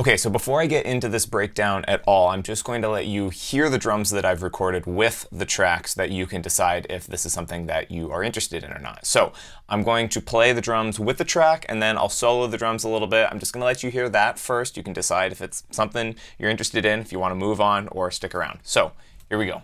Okay, so before I get into this breakdown at all, I'm just going to let you hear the drums that I've recorded with the tracks that you can decide if this is something that you are interested in or not. So I'm going to play the drums with the track and then I'll solo the drums a little bit. I'm just going to let you hear that first. You can decide if it's something you're interested in, if you want to move on or stick around. So here we go.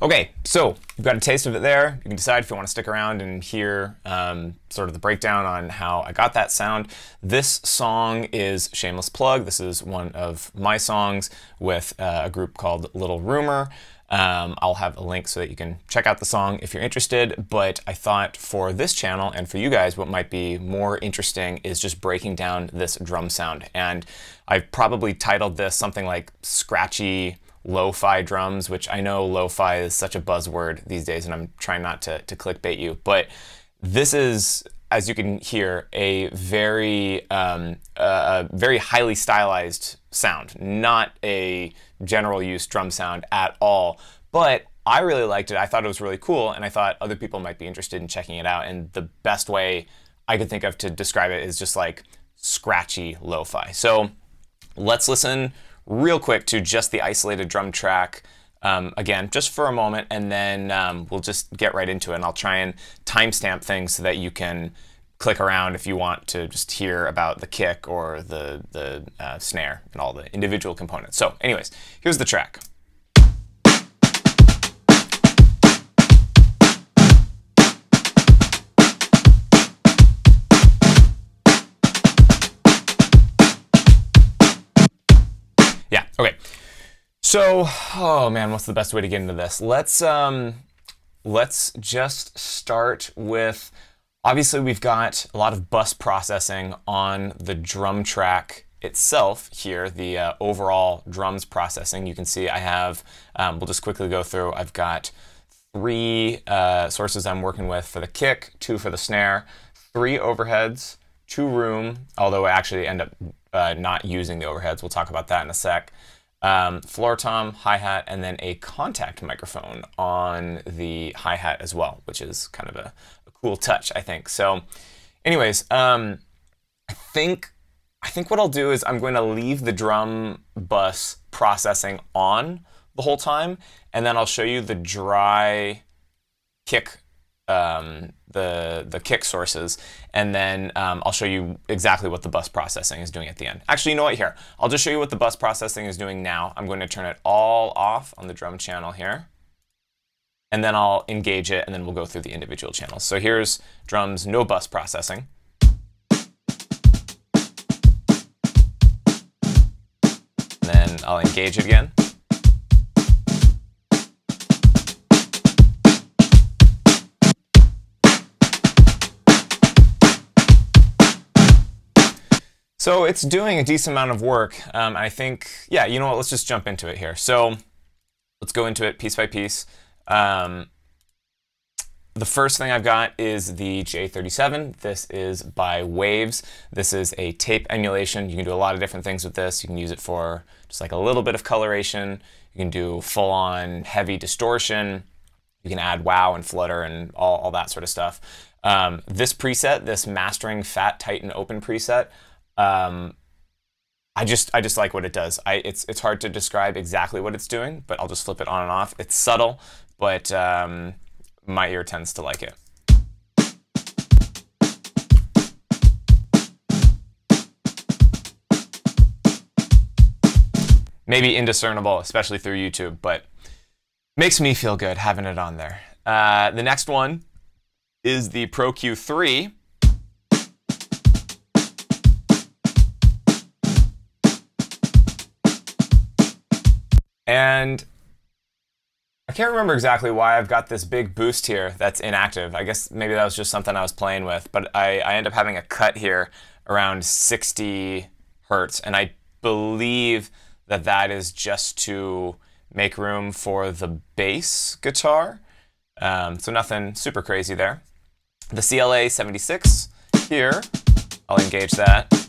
Okay, so you've got a taste of it there. You can decide if you want to stick around and hear um, sort of the breakdown on how I got that sound. This song is Shameless Plug. This is one of my songs with uh, a group called Little Rumor. Um, I'll have a link so that you can check out the song if you're interested. But I thought for this channel and for you guys, what might be more interesting is just breaking down this drum sound. And I've probably titled this something like Scratchy lo-fi drums, which I know lo-fi is such a buzzword these days, and I'm trying not to, to clickbait you, but this is, as you can hear, a very, um, uh, very highly stylized sound, not a general use drum sound at all. But I really liked it. I thought it was really cool, and I thought other people might be interested in checking it out. And the best way I could think of to describe it is just like scratchy lo-fi. So let's listen real quick to just the isolated drum track um, again, just for a moment, and then um, we'll just get right into it. And I'll try and timestamp things so that you can click around if you want to just hear about the kick or the, the uh, snare and all the individual components. So anyways, here's the track. So, oh man, what's the best way to get into this? Let's um, let's just start with. Obviously, we've got a lot of bus processing on the drum track itself here, the uh, overall drums processing. You can see I have, um, we'll just quickly go through, I've got three uh, sources I'm working with for the kick, two for the snare, three overheads, two room, although I actually end up uh, not using the overheads. We'll talk about that in a sec um, floor tom, hi-hat, and then a contact microphone on the hi-hat as well, which is kind of a, a cool touch, I think. So anyways, um, I think I think what I'll do is I'm going to leave the drum bus processing on the whole time, and then I'll show you the dry kick um, the, the kick sources, and then um, I'll show you exactly what the bus processing is doing at the end. Actually, you know what, here, I'll just show you what the bus processing is doing now. I'm going to turn it all off on the drum channel here, and then I'll engage it, and then we'll go through the individual channels. So here's drums, no bus processing. And then I'll engage it again. So it's doing a decent amount of work. Um, I think, yeah, you know what, let's just jump into it here. So let's go into it piece by piece. Um, the first thing I've got is the J37. This is by Waves. This is a tape emulation. You can do a lot of different things with this. You can use it for just like a little bit of coloration. You can do full-on heavy distortion. You can add wow and flutter and all, all that sort of stuff. Um, this preset, this mastering fat, tight, and open preset, um, I just I just like what it does. I it's it's hard to describe exactly what it's doing, but I'll just flip it on and off. It's subtle, but um, my ear tends to like it. Maybe indiscernible, especially through YouTube, but makes me feel good having it on there. Uh, the next one is the Pro Q3. And I can't remember exactly why I've got this big boost here that's inactive. I guess maybe that was just something I was playing with, but I, I end up having a cut here around 60 hertz, and I believe that that is just to make room for the bass guitar. Um, so nothing super crazy there. The CLA 76 here, I'll engage that.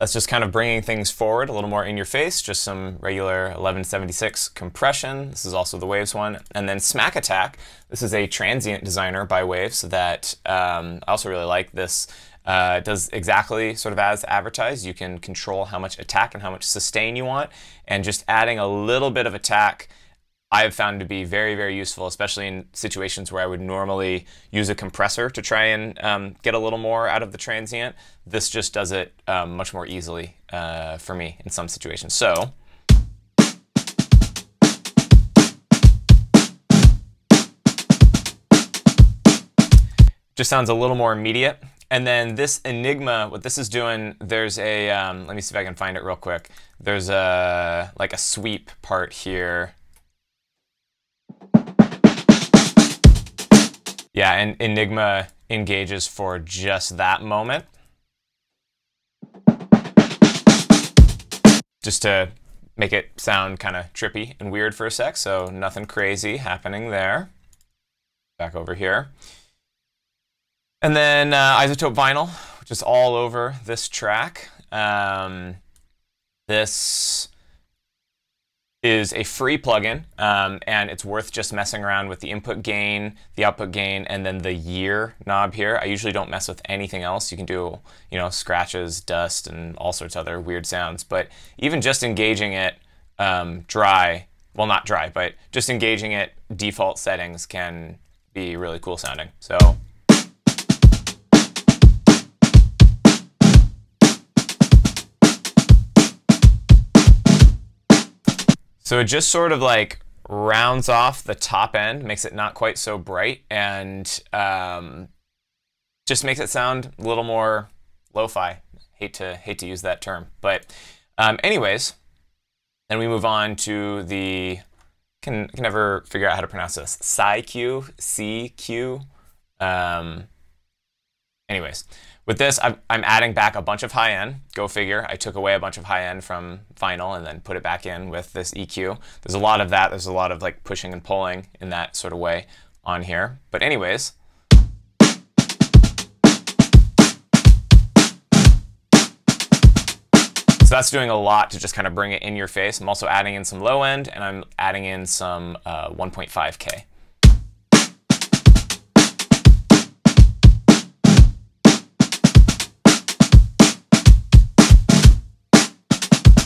That's just kind of bringing things forward a little more in your face, just some regular 1176 compression. This is also the Waves one. And then Smack Attack. This is a transient designer by Waves that um, I also really like. This uh, does exactly sort of as advertised. You can control how much attack and how much sustain you want. And just adding a little bit of attack I have found to be very, very useful, especially in situations where I would normally use a compressor to try and um, get a little more out of the transient. This just does it um, much more easily uh, for me in some situations. So. Just sounds a little more immediate. And then this Enigma, what this is doing, there's a, um, let me see if I can find it real quick. There's a, like a sweep part here Yeah, and Enigma engages for just that moment. Just to make it sound kind of trippy and weird for a sec, so nothing crazy happening there. Back over here. And then uh, iZotope Vinyl, which is all over this track. Um, this is a free plugin, um, and it's worth just messing around with the input gain, the output gain, and then the year knob here. I usually don't mess with anything else. You can do, you know, scratches, dust, and all sorts of other weird sounds. But even just engaging it um, dry, well, not dry, but just engaging it default settings can be really cool sounding. So So it just sort of like rounds off the top end, makes it not quite so bright, and um, just makes it sound a little more lo-fi. Hate to hate to use that term, but um, anyways, then we move on to the can can never figure out how to pronounce this. Q C Q. Um, anyways, with this, I'm, I'm adding back a bunch of high end. Go figure. I took away a bunch of high end from vinyl and then put it back in with this EQ. There's a lot of that. There's a lot of like pushing and pulling in that sort of way on here. But anyways, So that's doing a lot to just kind of bring it in your face. I'm also adding in some low end and I'm adding in some uh, 1.5K.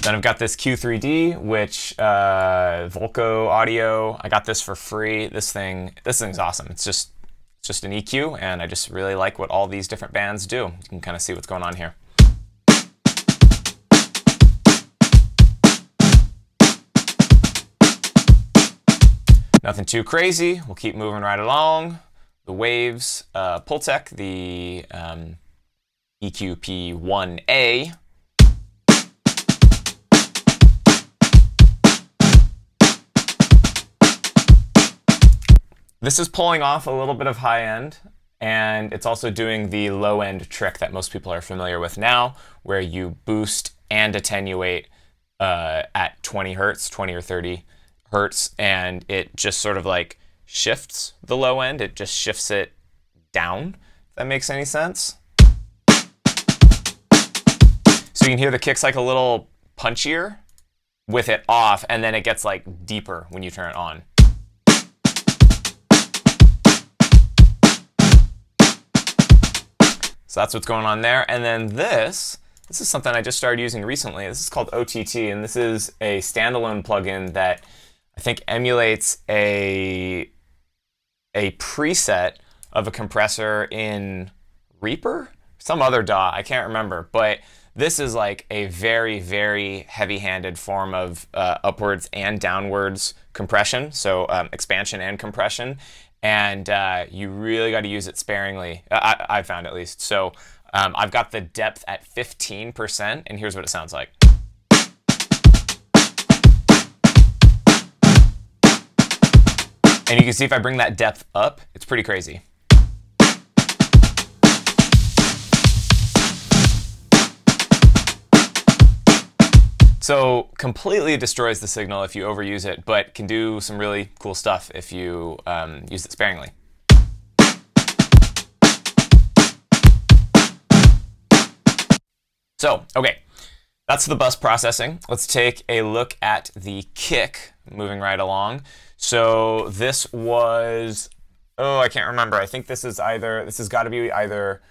Then I've got this Q3D, which uh, Volko Audio. I got this for free. This thing, this thing's awesome. It's just, it's just an EQ, and I just really like what all these different bands do. You can kind of see what's going on here. Nothing too crazy. We'll keep moving right along. The Waves uh, Pultec, the um, EQP1A. This is pulling off a little bit of high end, and it's also doing the low end trick that most people are familiar with now, where you boost and attenuate uh, at 20 hertz, 20 or 30 hertz, and it just sort of like shifts the low end. It just shifts it down, if that makes any sense. So you can hear the kick's like a little punchier with it off, and then it gets like deeper when you turn it on. So that's what's going on there. And then this, this is something I just started using recently. This is called OTT, and this is a standalone plugin that I think emulates a, a preset of a compressor in Reaper, some other DAW, I can't remember, but this is like a very, very heavy-handed form of uh, upwards and downwards compression, so um, expansion and compression. And uh, you really got to use it sparingly. I, I found at least. So um, I've got the depth at 15%, and here's what it sounds like. And you can see if I bring that depth up, it's pretty crazy. So completely destroys the signal if you overuse it, but can do some really cool stuff if you um, use it sparingly. So, okay, that's the bus processing. Let's take a look at the kick, moving right along. So this was, oh, I can't remember. I think this is either, this has got to be either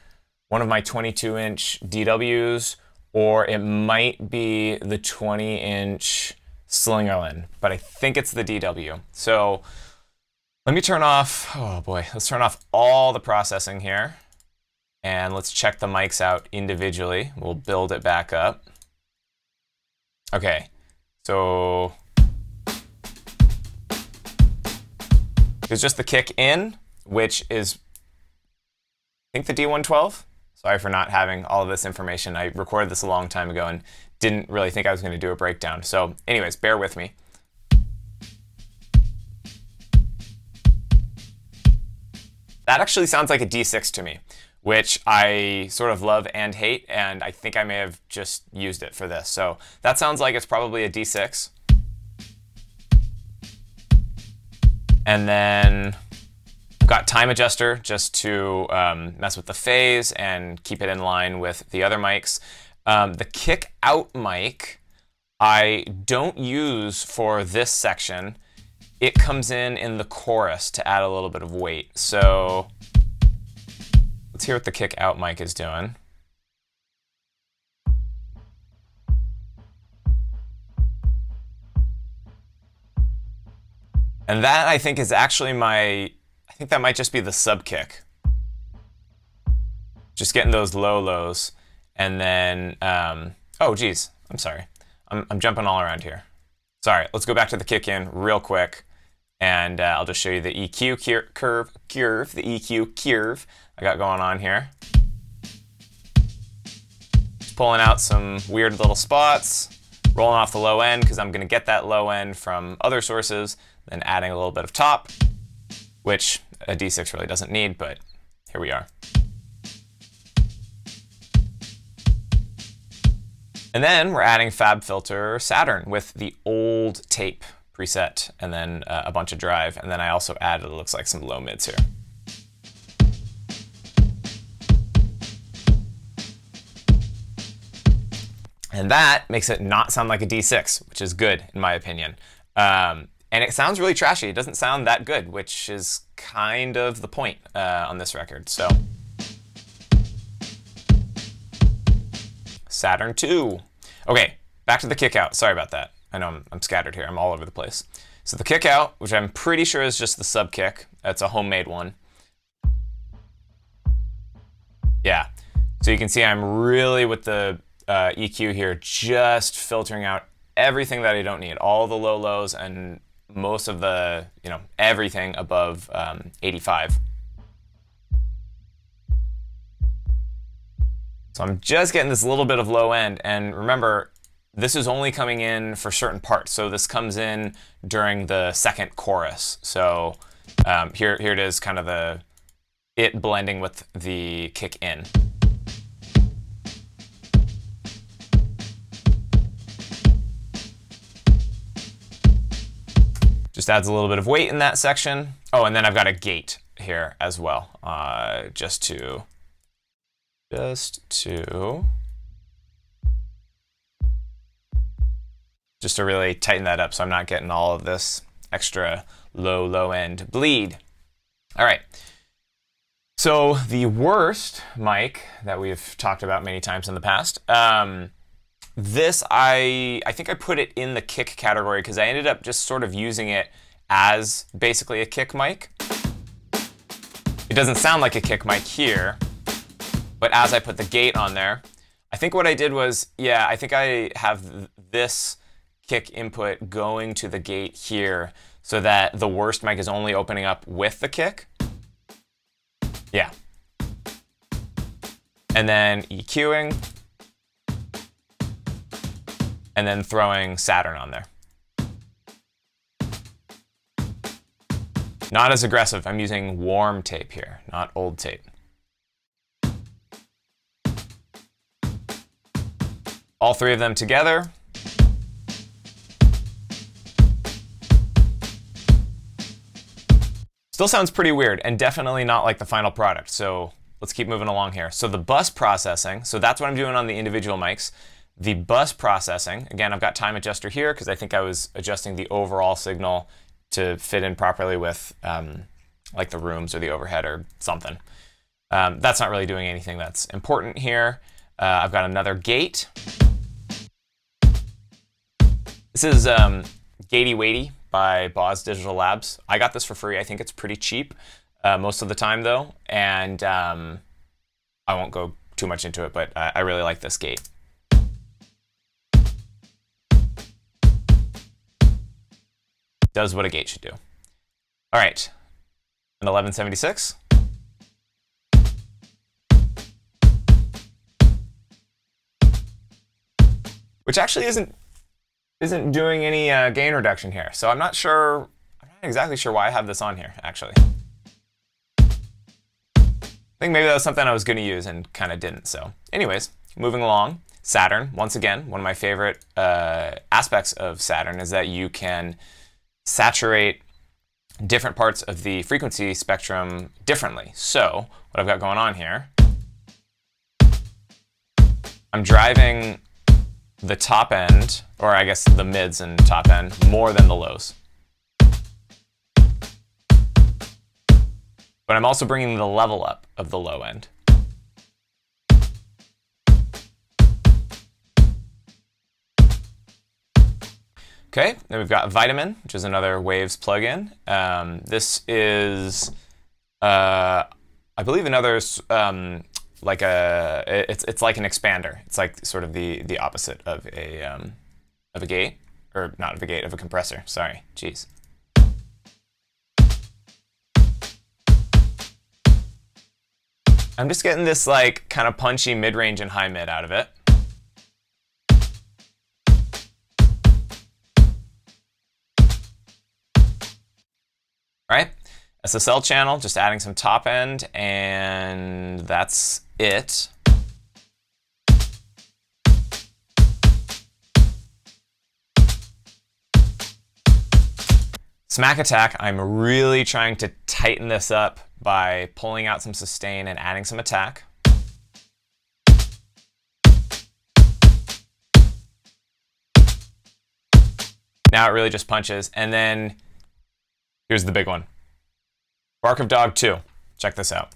one of my 22 inch DWs or it might be the 20 inch Slingerland, but I think it's the DW. So let me turn off, oh boy, let's turn off all the processing here. And let's check the mics out individually. We'll build it back up. Okay, so It's just the kick in, which is, I think the D112. Sorry for not having all of this information. I recorded this a long time ago and didn't really think I was going to do a breakdown. So anyways, bear with me. That actually sounds like a D6 to me, which I sort of love and hate, and I think I may have just used it for this. So that sounds like it's probably a D6. And then got time adjuster just to um, mess with the phase and keep it in line with the other mics. Um, the kick out mic I don't use for this section. It comes in in the chorus to add a little bit of weight. So let's hear what the kick out mic is doing. And that I think is actually my, think that might just be the sub kick. Just getting those low lows. And then, um, oh geez, I'm sorry. I'm, I'm jumping all around here. Sorry, let's go back to the kick in real quick. And uh, I'll just show you the EQ curve, curve, the EQ curve I got going on here. Just pulling out some weird little spots, rolling off the low end because I'm going to get that low end from other sources then adding a little bit of top, which a D6 really doesn't need, but here we are. And then we're adding FabFilter Saturn with the old tape preset and then uh, a bunch of drive. And then I also added, it looks like some low mids here. And that makes it not sound like a D6, which is good in my opinion. Um, and it sounds really trashy. It doesn't sound that good, which is kind of the point uh, on this record. So, Saturn 2. Okay, back to the kick out. Sorry about that. I know I'm, I'm scattered here. I'm all over the place. So the kick out, which I'm pretty sure is just the sub kick. That's a homemade one. Yeah. So you can see I'm really with the uh, EQ here, just filtering out everything that I don't need, all the low lows and most of the, you know, everything above um, 85. So I'm just getting this little bit of low end. And remember, this is only coming in for certain parts. So this comes in during the second chorus. So um, here, here it is, kind of the it blending with the kick in. Just adds a little bit of weight in that section. Oh, and then I've got a gate here as well, uh, just to, just to, just to really tighten that up so I'm not getting all of this extra low, low end bleed. All right. So the worst mic that we've talked about many times in the past, um, this, I, I think I put it in the kick category because I ended up just sort of using it as basically a kick mic. It doesn't sound like a kick mic here, but as I put the gate on there, I think what I did was, yeah, I think I have this kick input going to the gate here so that the worst mic is only opening up with the kick. Yeah. And then EQing. And then throwing Saturn on there. Not as aggressive. I'm using warm tape here, not old tape. All three of them together. Still sounds pretty weird and definitely not like the final product. So let's keep moving along here. So the bus processing, so that's what I'm doing on the individual mics. The bus processing, again, I've got time adjuster here because I think I was adjusting the overall signal to fit in properly with um, like the rooms or the overhead or something. Um, that's not really doing anything that's important here. Uh, I've got another gate. This is um, Gatey Weighty by Boz Digital Labs. I got this for free. I think it's pretty cheap uh, most of the time, though. And um, I won't go too much into it, but I, I really like this gate. Does what a gate should do. All right, an 1176. Which actually isn't isn't doing any uh, gain reduction here. So I'm not sure, I'm not exactly sure why I have this on here, actually. I think maybe that was something I was going to use and kind of didn't. So anyways, moving along. Saturn, once again, one of my favorite uh, aspects of Saturn is that you can saturate different parts of the frequency spectrum differently. So what I've got going on here, I'm driving the top end, or I guess the mids and top end, more than the lows. But I'm also bringing the level up of the low end. Okay, then we've got Vitamin, which is another Waves plugin. Um, this is, uh, I believe, another um, like a it's it's like an expander. It's like sort of the the opposite of a um, of a gate or not of a gate of a compressor. Sorry, jeez. I'm just getting this like kind of punchy mid-range and high mid out of it. SSL channel, just adding some top end, and that's it. Smack attack, I'm really trying to tighten this up by pulling out some sustain and adding some attack. Now it really just punches. And then here's the big one. Bark of Dog 2. Check this out.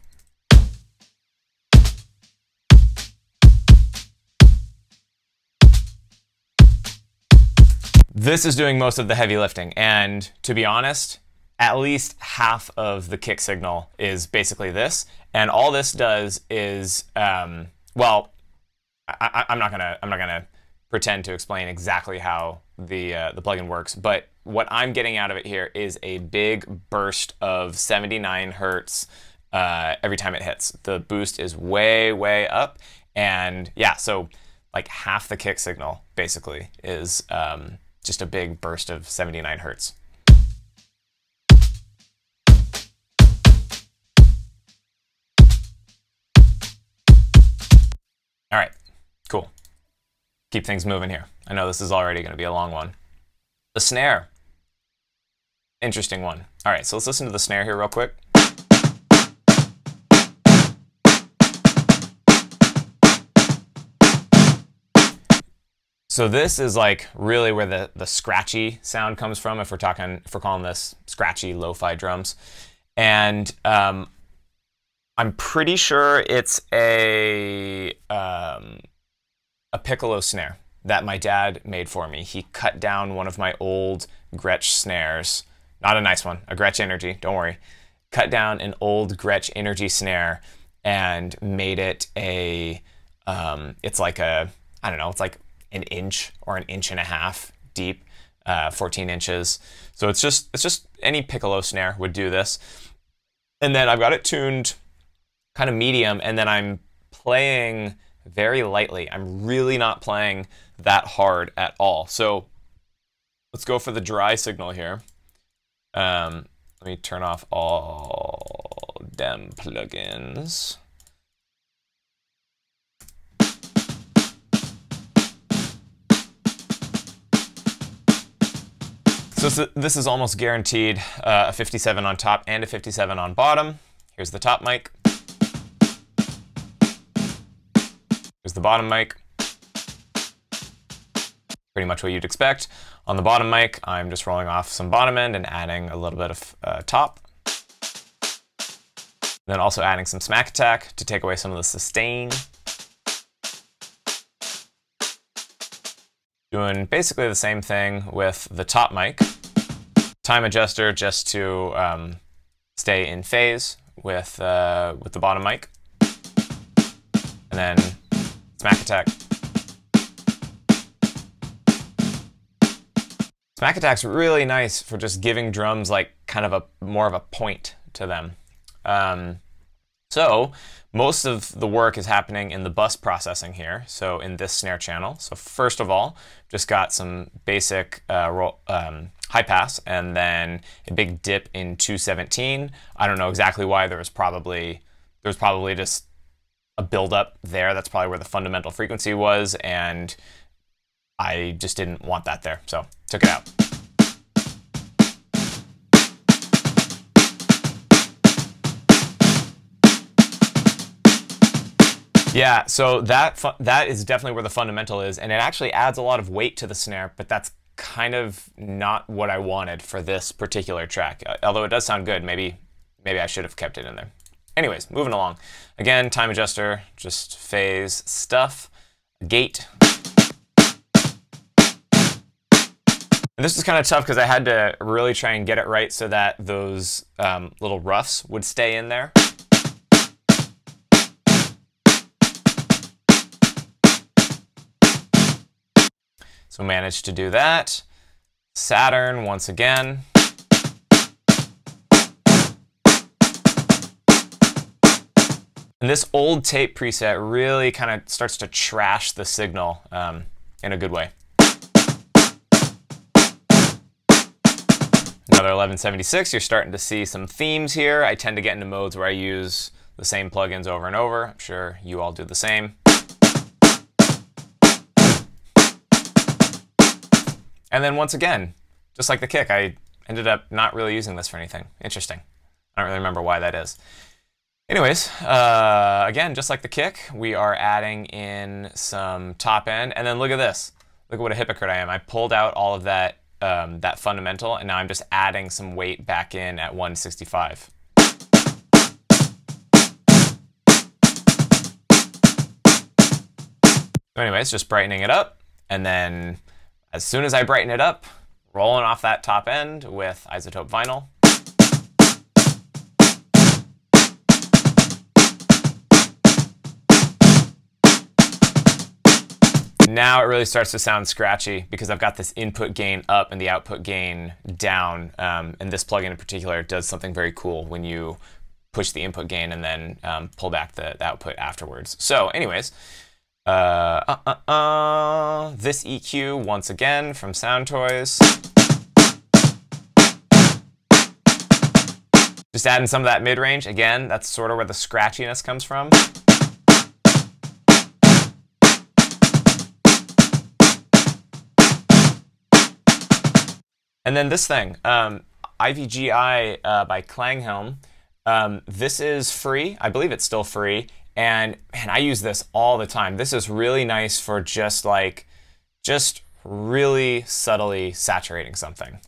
This is doing most of the heavy lifting. And to be honest, at least half of the kick signal is basically this. And all this does is, um, well, I, am not gonna I'm not gonna pretend to explain exactly how the uh, the plugin works, but what I'm getting out of it here is a big burst of 79 hertz uh, every time it hits. The boost is way way up, and yeah, so like half the kick signal basically is um, just a big burst of 79 hertz. All right, cool. Keep things moving here. I know this is already going to be a long one. The snare. Interesting one. All right, so let's listen to the snare here real quick. So this is like really where the, the scratchy sound comes from if we're talking, if we're calling this scratchy lo-fi drums. And um, I'm pretty sure it's a, um, a piccolo snare that my dad made for me. He cut down one of my old Gretsch snares. Not a nice one, a Gretsch Energy, don't worry. Cut down an old Gretsch Energy snare and made it a, um, it's like a, I don't know, it's like an inch or an inch and a half deep, uh, 14 inches. So it's just it's just any piccolo snare would do this. And then I've got it tuned kind of medium, and then I'm playing very lightly. I'm really not playing that hard at all. So let's go for the dry signal here. Um, let me turn off all dem plugins. So this is almost guaranteed uh, a 57 on top and a 57 on bottom. Here's the top mic. Here's the bottom mic. Pretty much what you'd expect. On the bottom mic, I'm just rolling off some bottom end and adding a little bit of uh, top. Then also adding some smack attack to take away some of the sustain. Doing basically the same thing with the top mic. Time adjuster just to um, stay in phase with, uh, with the bottom mic. And then smack attack. Smack attack's really nice for just giving drums like kind of a more of a point to them. Um, so most of the work is happening in the bus processing here, so in this snare channel. So first of all, just got some basic uh, roll, um, high pass and then a big dip in 217. I don't know exactly why. There was probably there was probably just a buildup there. That's probably where the fundamental frequency was, and I just didn't want that there, so took it out. Yeah, so that that is definitely where the fundamental is, and it actually adds a lot of weight to the snare, but that's kind of not what I wanted for this particular track. Uh, although it does sound good, maybe maybe I should have kept it in there. Anyways, moving along. Again, time adjuster, just phase stuff, gate. And this is kind of tough because I had to really try and get it right so that those um, little roughs would stay in there. So managed to do that. Saturn once again. And this old tape preset really kind of starts to trash the signal um, in a good way. Another 1176, you're starting to see some themes here. I tend to get into modes where I use the same plugins over and over. I'm sure you all do the same. And then once again, just like the kick, I ended up not really using this for anything. Interesting. I don't really remember why that is. Anyways, uh, again, just like the kick, we are adding in some top end. And then look at this. Look at what a hypocrite I am. I pulled out all of that, um, that fundamental, and now I'm just adding some weight back in at 165. So anyways, just brightening it up, and then as soon as I brighten it up, rolling off that top end with iZotope vinyl. Now it really starts to sound scratchy because I've got this input gain up and the output gain down. Um, and this plugin in particular does something very cool when you push the input gain and then um, pull back the, the output afterwards. So anyways, uh, uh, uh, uh, this EQ, once again, from Soundtoys. Just adding some of that mid-range. Again, that's sort of where the scratchiness comes from. And then this thing, um, IVGI uh, by Klanghelm. Um, this is free. I believe it's still free. And man, I use this all the time. This is really nice for just like, just really subtly saturating something.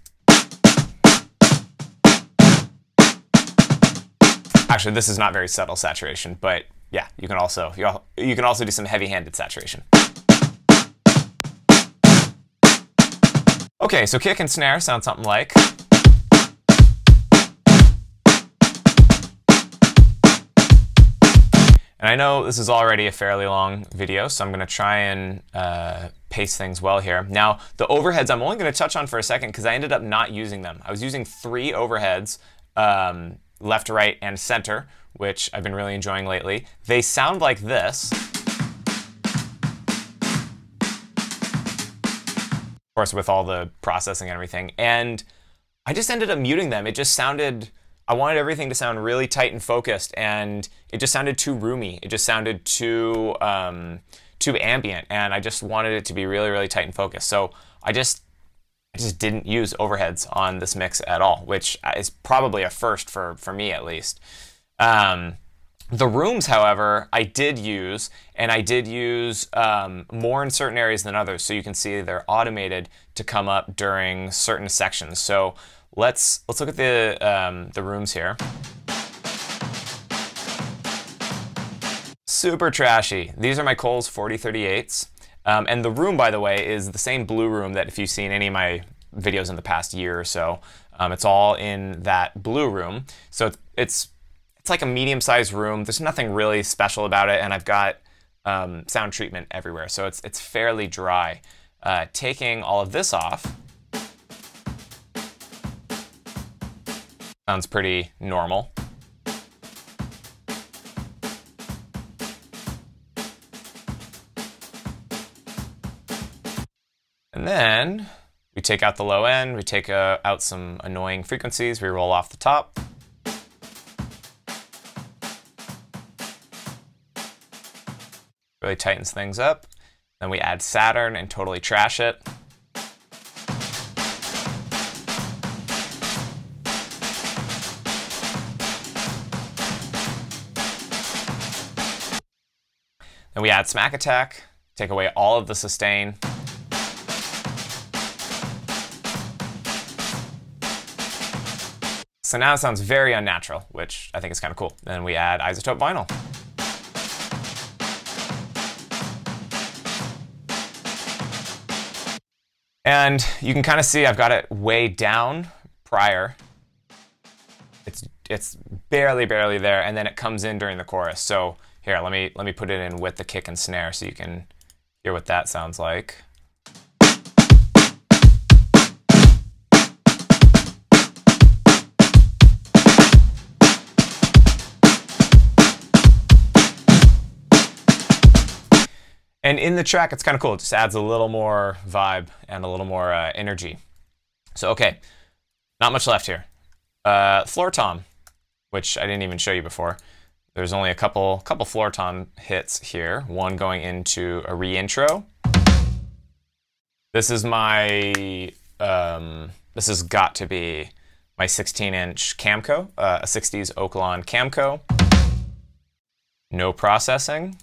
Actually, this is not very subtle saturation, but yeah, you can also you can also do some heavy-handed saturation. Okay, so kick and snare sound something like. And I know this is already a fairly long video, so I'm going to try and uh, pace things well here. Now, the overheads I'm only going to touch on for a second because I ended up not using them. I was using three overheads, um, left, right, and center, which I've been really enjoying lately. They sound like this. Of course, with all the processing and everything. And I just ended up muting them. It just sounded, I wanted everything to sound really tight and focused, and it just sounded too roomy. It just sounded too, um, too ambient, and I just wanted it to be really, really tight and focused. So I just, I just didn't use overheads on this mix at all, which is probably a first for, for me at least. Um, the rooms, however, I did use, and I did use um, more in certain areas than others. So you can see they're automated to come up during certain sections. So let's let's look at the um, the rooms here. Super trashy. These are my Coles 4038s. Um, and the room, by the way, is the same blue room that if you've seen any of my videos in the past year or so, um, it's all in that blue room. So it's, it's it's like a medium-sized room. There's nothing really special about it, and I've got um, sound treatment everywhere, so it's it's fairly dry. Uh, taking all of this off sounds pretty normal. And then we take out the low end, we take uh, out some annoying frequencies, we roll off the top. Really tightens things up. Then we add Saturn and totally trash it. Then we add Smack Attack, take away all of the sustain. So now it sounds very unnatural, which I think is kind of cool. Then we add iZotope Vinyl. And you can kind of see I've got it way down prior. It's it's barely, barely there, and then it comes in during the chorus. So here, let me let me put it in with the kick and snare so you can hear what that sounds like. And in the track, it's kind of cool. It just adds a little more vibe and a little more uh, energy. So, okay, not much left here. Uh, floor tom, which I didn't even show you before. There's only a couple couple floor tom hits here. One going into a reintro. This is my um, this has got to be my 16-inch Camco, uh, a 60s Oaklawn Camco. No processing.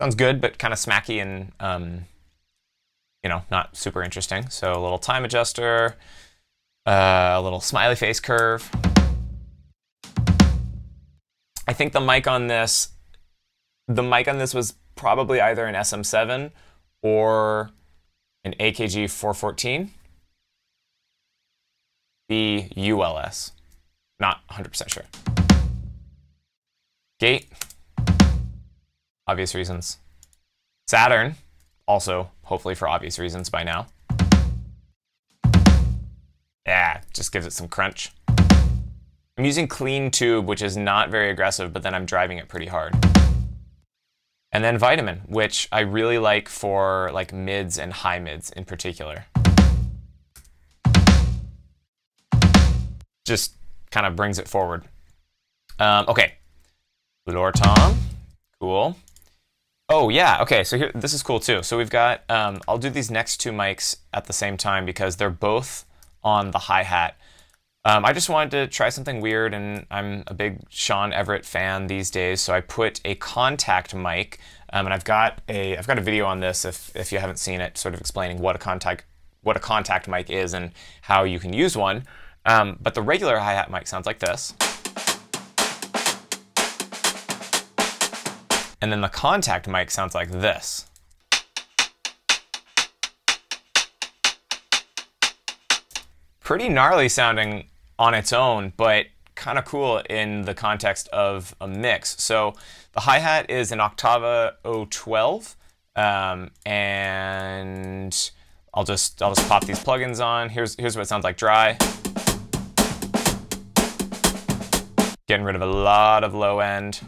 Sounds good, but kind of smacky and, um, you know, not super interesting. So a little time adjuster, uh, a little smiley face curve. I think the mic on this, the mic on this was probably either an SM7 or an AKG 414. The ULS. Not 100% sure. Gate obvious reasons. Saturn, also hopefully for obvious reasons by now. Yeah, just gives it some crunch. I'm using clean tube, which is not very aggressive, but then I'm driving it pretty hard. And then vitamin, which I really like for like mids and high mids in particular. Just kind of brings it forward. Um, okay, Tom, cool. Oh yeah, okay, so here, this is cool too. So we've got, um, I'll do these next two mics at the same time because they're both on the hi-hat. Um, I just wanted to try something weird and I'm a big Shawn Everett fan these days, so I put a contact mic um, and I've got a I've got a video on this if, if you haven't seen it, sort of explaining what a contact what a contact mic is and how you can use one. Um, but the regular hi-hat mic sounds like this. And then the contact mic sounds like this. Pretty gnarly sounding on its own, but kind of cool in the context of a mix. So the hi-hat is an Oktava 012, um, and I'll just I'll just pop these plugins on. Here's here's what it sounds like dry. Getting rid of a lot of low end.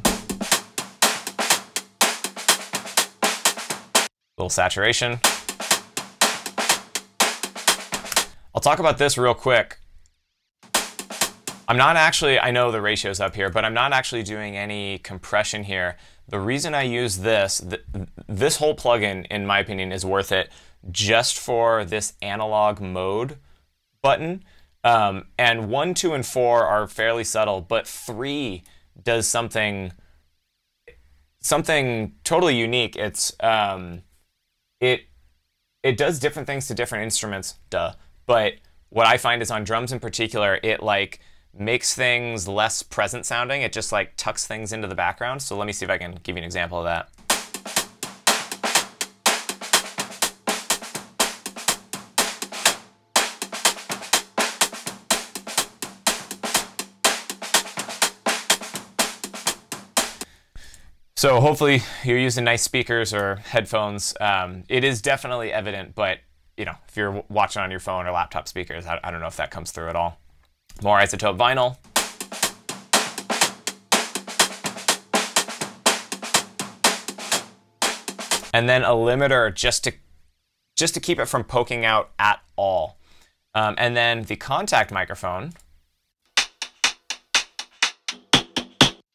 Little saturation. I'll talk about this real quick. I'm not actually, I know the ratio's up here, but I'm not actually doing any compression here. The reason I use this, th this whole plugin, in my opinion, is worth it just for this analog mode button. Um, and one, two, and four are fairly subtle, but three does something something totally unique. It's um, it it does different things to different instruments, duh. But what I find is on drums in particular, it like makes things less present sounding. It just like tucks things into the background. So let me see if I can give you an example of that. So hopefully you're using nice speakers or headphones. Um, it is definitely evident, but you know, if you're watching on your phone or laptop speakers, I, I don't know if that comes through at all. More iZotope vinyl. And then a limiter just to just to keep it from poking out at all. Um, and then the contact microphone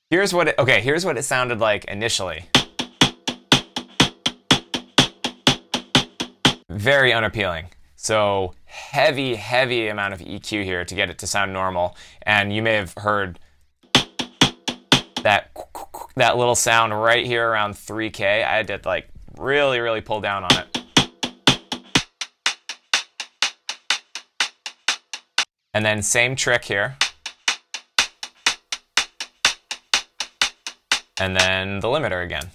Here's what it, okay, here's what it sounded like initially. Very unappealing. So heavy, heavy amount of EQ here to get it to sound normal. And you may have heard that that little sound right here around 3K. I had to like really, really pull down on it. And then same trick here. And then the limiter again.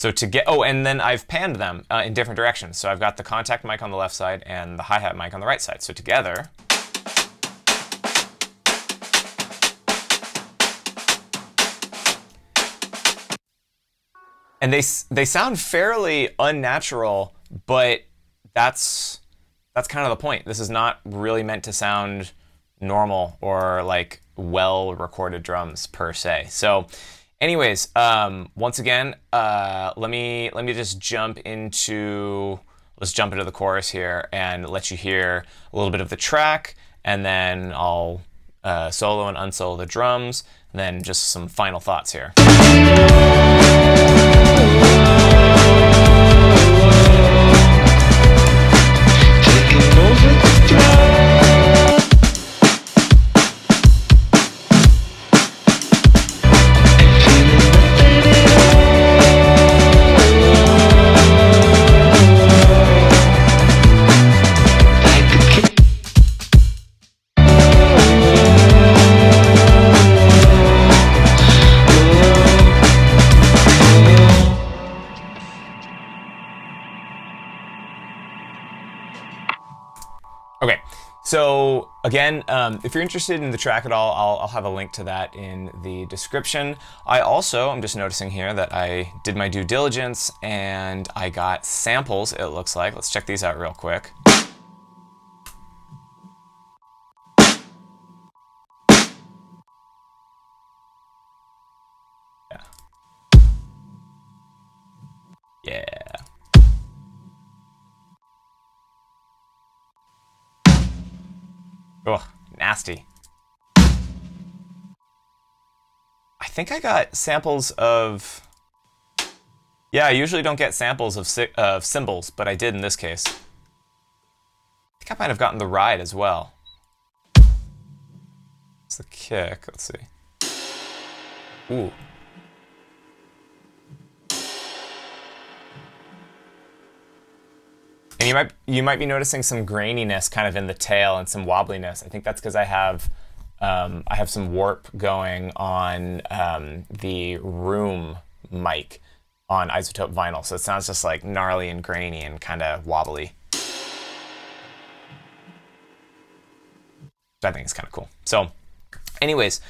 So to get, oh, and then I've panned them uh, in different directions. So I've got the contact mic on the left side and the hi-hat mic on the right side. So together, and they they sound fairly unnatural, but that's that's kind of the point. This is not really meant to sound normal or like well recorded drums per se. So anyways, um, once again, uh, let me let me just jump into let's jump into the chorus here and let you hear a little bit of the track, and then I'll uh, solo and unsolo the drums, and then just some final thoughts here. Again, um, if you're interested in the track at all, I'll, I'll, have a link to that in the description. I also, I'm just noticing here that I did my due diligence and I got samples, it looks like. Let's check these out real quick. Yeah. Yeah. Ugh, nasty. I think I got samples of... Yeah, I usually don't get samples of, of cymbals, but I did in this case. I think I might have gotten the ride as well. It's the kick. Let's see. Ooh. And you might you might be noticing some graininess kind of in the tail and some wobbliness. I think that's because I have um, I have some warp going on um, the room mic on iZotope vinyl, so it sounds just like gnarly and grainy and kind of wobbly. I think is kind of cool. So, anyways,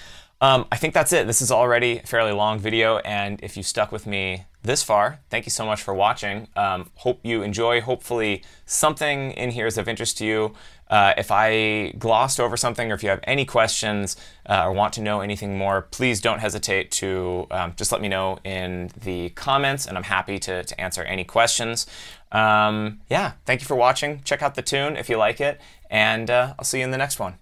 um, I think that's it. This is already a fairly long video, and if you stuck with me this far, thank you so much for watching. Um, hope you enjoy. Hopefully, something in here is of interest to you. Uh, if I glossed over something, or if you have any questions uh, or want to know anything more, please don't hesitate to um, just let me know in the comments, and I'm happy to, to answer any questions. Um, yeah, thank you for watching. Check out the tune if you like it, and uh, I'll see you in the next one.